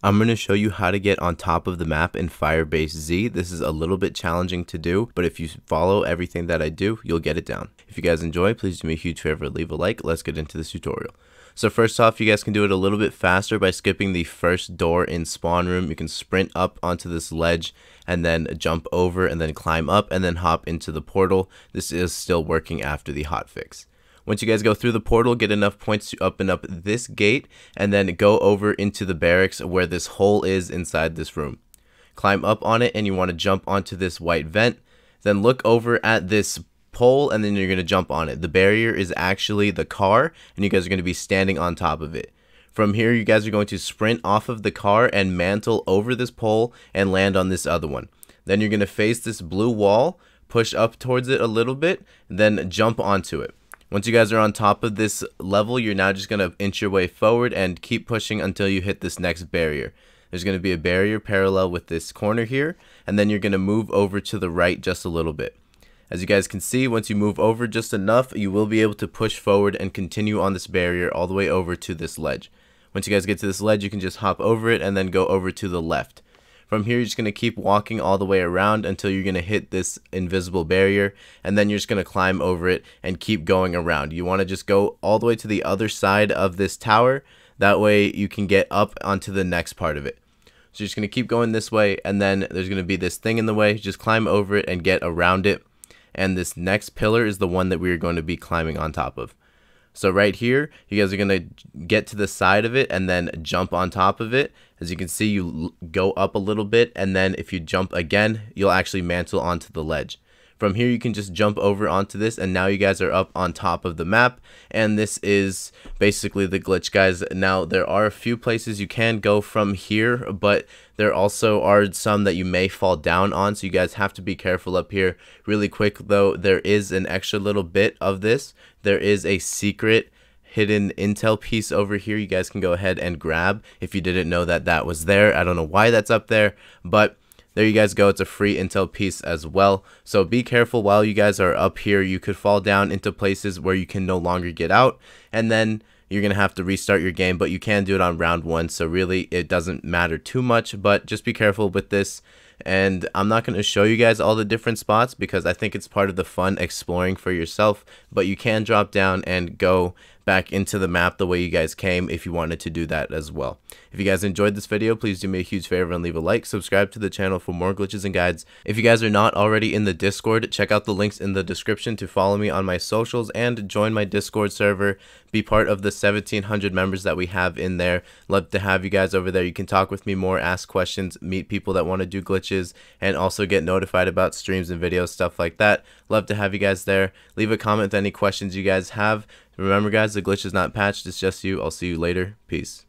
I'm going to show you how to get on top of the map in Firebase Z. This is a little bit challenging to do, but if you follow everything that I do, you'll get it down. If you guys enjoy, please do me a huge favor, leave a like. Let's get into this tutorial. So first off, you guys can do it a little bit faster by skipping the first door in spawn room. You can sprint up onto this ledge and then jump over and then climb up and then hop into the portal. This is still working after the hotfix. Once you guys go through the portal, get enough points to open up this gate, and then go over into the barracks where this hole is inside this room. Climb up on it, and you want to jump onto this white vent. Then look over at this pole, and then you're going to jump on it. The barrier is actually the car, and you guys are going to be standing on top of it. From here, you guys are going to sprint off of the car and mantle over this pole and land on this other one. Then you're going to face this blue wall, push up towards it a little bit, then jump onto it. Once you guys are on top of this level, you're now just going to inch your way forward and keep pushing until you hit this next barrier. There's going to be a barrier parallel with this corner here, and then you're going to move over to the right just a little bit. As you guys can see, once you move over just enough, you will be able to push forward and continue on this barrier all the way over to this ledge. Once you guys get to this ledge, you can just hop over it and then go over to the left. From here, you're just going to keep walking all the way around until you're going to hit this invisible barrier, and then you're just going to climb over it and keep going around. You want to just go all the way to the other side of this tower. That way you can get up onto the next part of it. So you're just going to keep going this way, and then there's going to be this thing in the way. Just climb over it and get around it. And this next pillar is the one that we are going to be climbing on top of. So right here, you guys are going to get to the side of it and then jump on top of it. As you can see, you go up a little bit and then if you jump again, you'll actually mantle onto the ledge. From here, you can just jump over onto this, and now you guys are up on top of the map. And this is basically the glitch, guys. Now, there are a few places you can go from here, but there also are some that you may fall down on, so you guys have to be careful up here. Really quick, though, there is an extra little bit of this. There is a secret hidden intel piece over here you guys can go ahead and grab if you didn't know that that was there i don't know why that's up there but there you guys go. It's a free intel piece as well. So be careful while you guys are up here. You could fall down into places where you can no longer get out. And then you're going to have to restart your game, but you can do it on round one. So really it doesn't matter too much, but just be careful with this. And I'm not going to show you guys all the different spots because I think it's part of the fun exploring for yourself, but you can drop down and go back into the map the way you guys came if you wanted to do that as well. If you guys enjoyed this video, please do me a huge favor and leave a like, subscribe to the channel for more glitches and guides. If you guys are not already in the Discord, check out the links in the description to follow me on my socials and join my Discord server. Be part of the 1700 members that we have in there. Love to have you guys over there. You can talk with me more, ask questions, meet people that want to do glitches, and also get notified about streams and videos, stuff like that. Love to have you guys there. Leave a comment with any questions you guys have. Remember guys, the glitch is not patched, it's just you. I'll see you later. Peace.